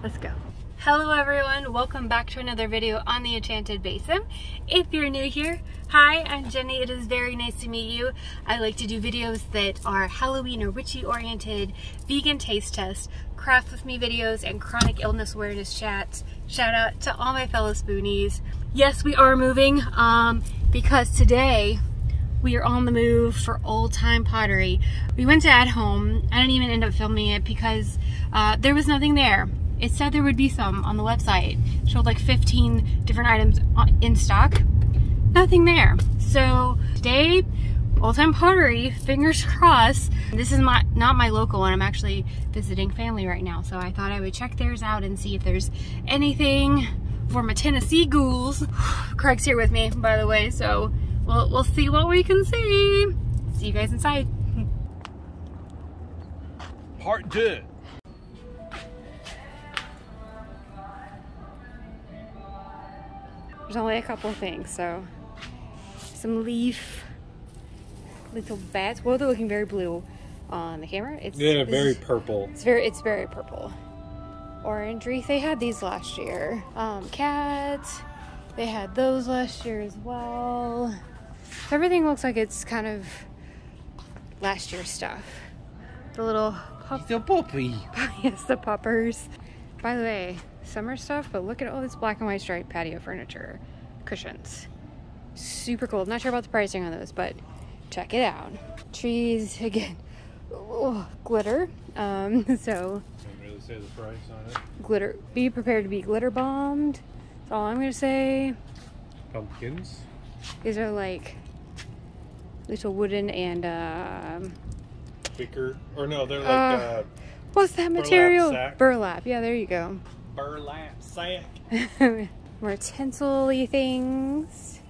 Let's go. Hello everyone, welcome back to another video on the Enchanted Besom. If you're new here, hi, I'm Jennie. It is very nice to meet you. I like to do videos that are Halloween or witchy oriented, vegan taste test, craft with me videos, and chronic illness awareness chats. Shout out to all my fellow spoonies. Yes, we are moving um, because today we are on the move for old time pottery. We went to at home. I didn't even end up filming it because uh, there was nothing there. It said there would be some on the website. It showed like 15 different items uh, in stock. Nothing there. So today, Old Time Pottery, fingers crossed. This is my not my local one. I'm actually visiting family right now. So I thought I would check theirs out and see if there's anything for my Tennessee ghouls. Craig's here with me, by the way. So we'll, we'll see what we can see. See you guys inside. Part two. There's only a couple things, so some leaf, little bats. Well, they're looking very blue on the camera. It's yeah, very purple. It's very, it's very purple. Orange wreath. They had these last year. Um, cats. They had those last year as well. So everything looks like it's kind of last year's stuff. The little pup. The puppy. yes, the poppers. By the way, summer stuff, but look at all this black and white striped patio furniture cushions. Super cool. Not sure about the pricing on those, but check it out. Trees, again, oh, glitter. Um, so, really say the price on it? Glitter. Be prepared to be glitter bombed. That's all I'm going to say. Pumpkins. These are like little wooden and um, wicker, or no, they're like. Uh, uh, what's that material? Burlap, burlap. Yeah, there you go burlap sack. More tinsel things.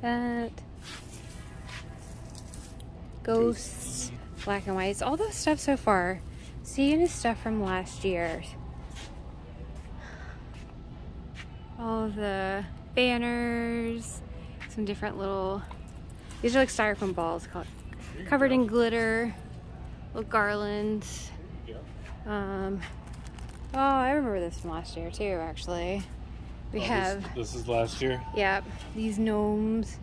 That. Ghosts. Black and whites. All the stuff so far. Seeing is stuff from last year. All the banners. Some different little... These are like styrofoam balls covered in glitter. Little garlands. Um, Oh, I remember this from last year too, actually. We oh, have. This, this, is last year? Yep. These gnomes.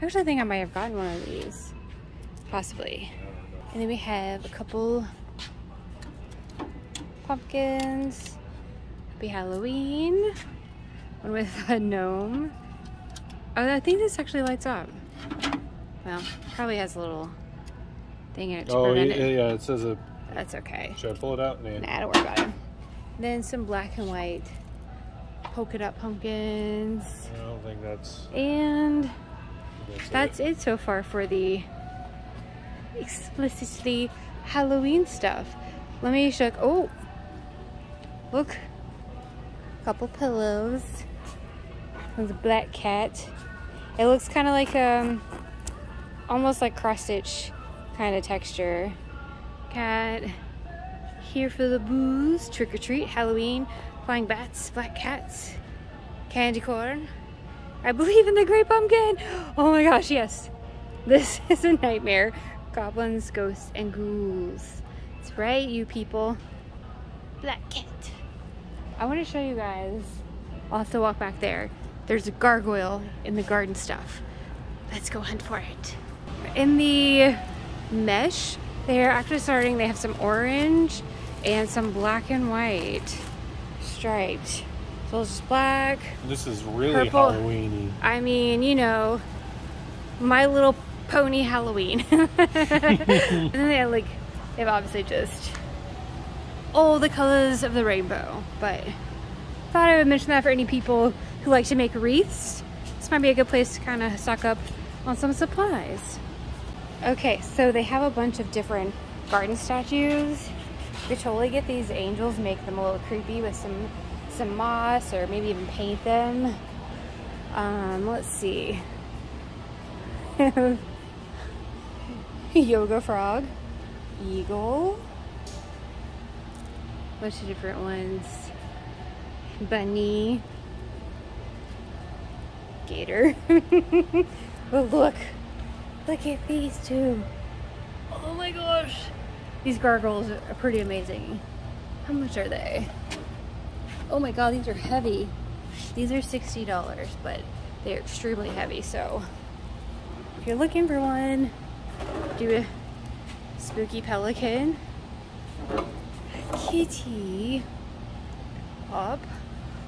I actually think I might have gotten one of these. Possibly. And then we have a couple pumpkins. Happy Halloween. One with a gnome. Oh, I think this actually lights up. Well, probably has a little thing in it to oh, prevent yeah, it. yeah, it says a. That's okay. Should I pull it out? Nah, don't worry about it. Then some black and white polka dot pumpkins. I don't think that's... And that's, that's it. it so far for the explicitly Halloween stuff. Let me show, oh, look, a couple pillows. There's a black cat. It looks kind of like, um, almost like cross stitch kind of texture. Cat here for the booze, trick or treat, Halloween, flying bats, black cats, candy corn. I believe in the great pumpkin. Oh my gosh, yes. This is a nightmare. Goblins, ghosts, and ghouls. That's right, you people. Black cat. I want to show you guys. I'll have to walk back there. There's a gargoyle in the garden stuff. Let's go hunt for it. In the mesh, they're actually starting, they have some orange and some black and white striped. So it's just black. This is really purple. Halloweeny. I mean, you know, My Little Pony Halloween. and then they have like, they have obviously just all the colors of the rainbow. But thought I would mention that for any people who like to make wreaths. This might be a good place to kind of stock up on some supplies. Okay, so they have a bunch of different garden statues could totally get these angels, make them a little creepy with some some moss or maybe even paint them. Um, let's see. Yoga frog, eagle, bunch of different ones. Bunny, gator. oh look, look at these two. Oh my gosh. These gargoyles are pretty amazing. How much are they? Oh my god, these are heavy. These are $60, but they're extremely heavy, so if you're looking for one, do a spooky pelican. Kitty. Pop.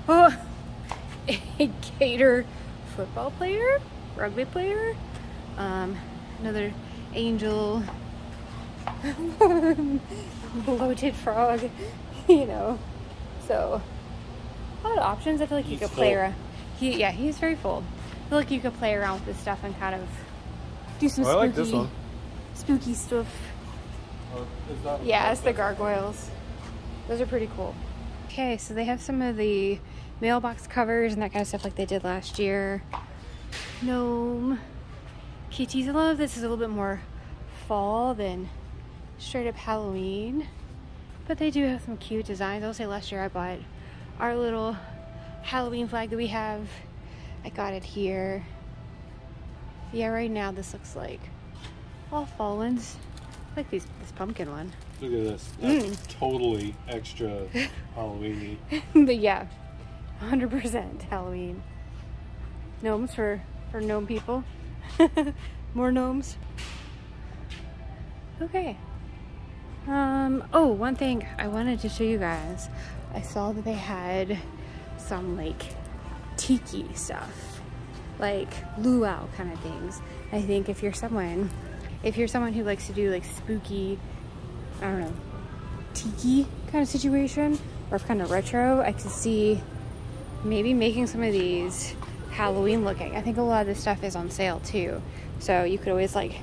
Oh, a gator football player, rugby player. Um, another angel. bloated frog, you know. So, a lot of options. I feel like he's you could play around. He, yeah, he's very full. I feel like you could play around with this stuff and kind of do some well, spooky, like spooky stuff. Oh, yeah, it's the gargoyles. Those are pretty cool. Okay, so they have some of the mailbox covers and that kind of stuff like they did last year. Gnome. Kitties. I love this is a little bit more fall than straight up Halloween. But they do have some cute designs. I'll say last year I bought our little Halloween flag that we have. I got it here. Yeah, right now this looks like all fall ones. I like these this pumpkin one. Look at this. That's mm. totally extra Halloweeny. but yeah, 100% Halloween. Gnomes for, for gnome people. More gnomes. Okay. Um, oh, one thing I wanted to show you guys. I saw that they had some like tiki stuff, like luau kind of things. I think if you're someone, if you're someone who likes to do like spooky, I don't know, tiki kind of situation, or kind of retro, I could see maybe making some of these Halloween looking. I think a lot of this stuff is on sale too. So you could always like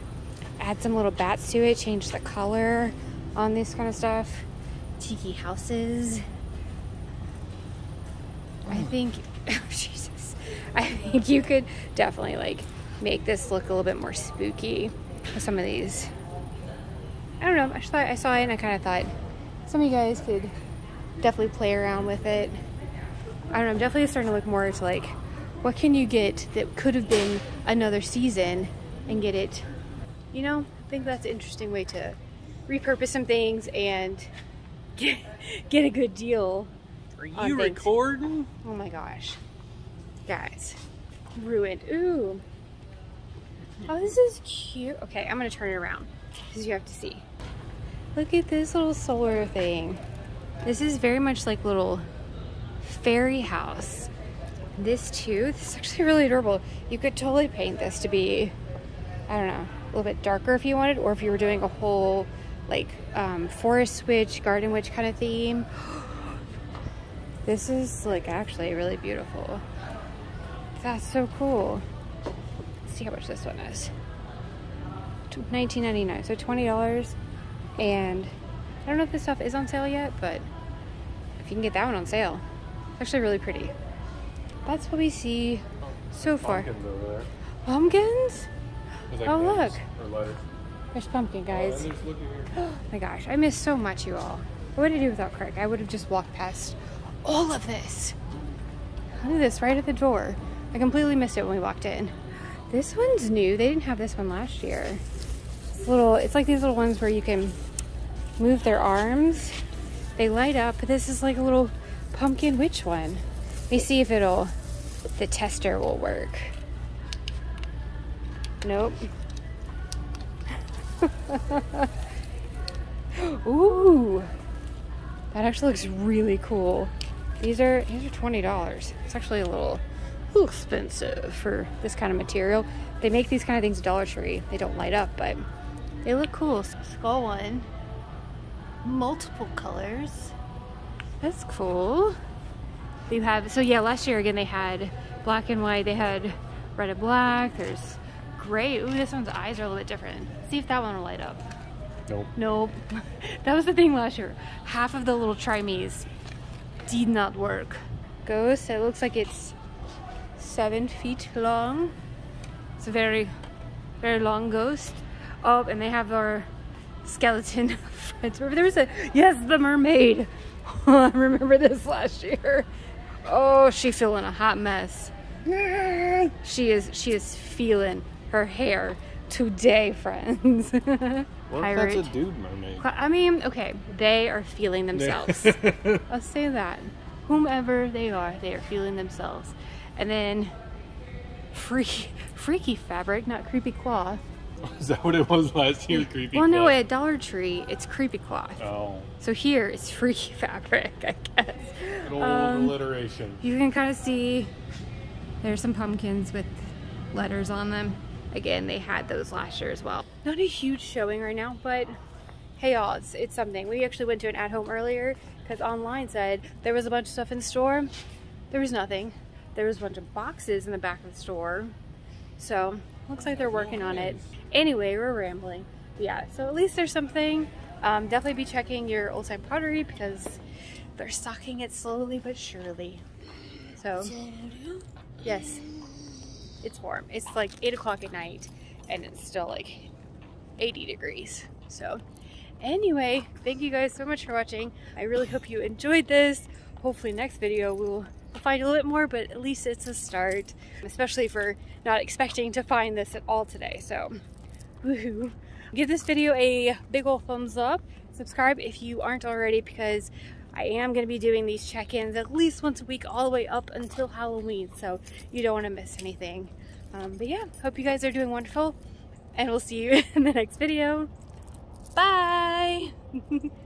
add some little bats to it, change the color, on this kind of stuff. Tiki houses. I mm. think, oh, Jesus, I think you could definitely like make this look a little bit more spooky with some of these. I don't know, I just thought I saw it and I kind of thought some of you guys could definitely play around with it. I don't know, I'm definitely starting to look more to like, what can you get that could have been another season and get it, you know? I think that's an interesting way to repurpose some things and get, get a good deal. Are you recording? Oh my gosh. Guys, ruined. Ooh. Oh, this is cute. Okay, I'm gonna turn it around because you have to see. Look at this little solar thing. This is very much like little fairy house. This too, this is actually really adorable. You could totally paint this to be, I don't know, a little bit darker if you wanted, or if you were doing a whole like um, forest witch, garden witch kind of theme. This is like actually really beautiful. That's so cool. Let's see how much this one is. $19.99, so $20. And I don't know if this stuff is on sale yet, but if you can get that one on sale, it's actually really pretty. That's what we see so far. Pumpkins over there. Pumpkins? Like oh, look. There's pumpkin, guys. Oh, my gosh, I miss so much, you all. What would I do without Craig? I would have just walked past all of this. Look at this, right at the door. I completely missed it when we walked in. This one's new. They didn't have this one last year. It's little, it's like these little ones where you can move their arms. They light up, but this is like a little pumpkin witch one. Let me see if it'll, the tester will work. Nope. Ooh, that actually looks really cool. These are these are twenty dollars. It's actually a little, little expensive for this kind of material. They make these kind of things Dollar Tree. They don't light up, but they look cool. Skull one, multiple colors. That's cool. You have so yeah. Last year again they had black and white. They had red and black. There's gray. Ooh, this one's eyes are a little bit different. See if that one will light up. Nope. Nope. that was the thing last year. Half of the little trimies did not work. Ghost, it looks like it's seven feet long. It's a very, very long ghost. Oh, and they have our skeleton friends. Remember there was a, yes, the mermaid. I remember this last year. Oh, she's feeling a hot mess. She is, she is feeling her hair today, friends. What pirate. if that's a dude mermaid? I mean, okay, they are feeling themselves. I'll say that. Whomever they are, they are feeling themselves. And then freaky, freaky fabric, not creepy cloth. Is that what it was last year? Creepy. well, no, cloth? at Dollar Tree, it's creepy cloth. Oh, So here it's freaky fabric, I guess. good old Um, alliteration. You can kind of see there's some pumpkins with letters on them. Again, they had those last year as well. Not a huge showing right now, but hey y'all, it's, it's something. We actually went to an at-home earlier because online said there was a bunch of stuff in the store. There was nothing. There was a bunch of boxes in the back of the store. So, looks like they're working on it. Anyway, we're rambling. Yeah, so at least there's something. Um, definitely be checking your old time pottery because they're stocking it slowly but surely. So, yes, it's warm. It's like 8 o'clock at night and it's still like 80 degrees. So, anyway, thank you guys so much for watching. I really hope you enjoyed this. Hopefully, next video we'll find a little bit more, but at least it's a start, especially for not expecting to find this at all today. So, woohoo. Give this video a big ol' thumbs up. Subscribe if you aren't already because I am going to be doing these check-ins at least once a week all the way up until Halloween. So you don't want to miss anything. Um, but yeah, hope you guys are doing wonderful and we'll see you in the next video. Bye!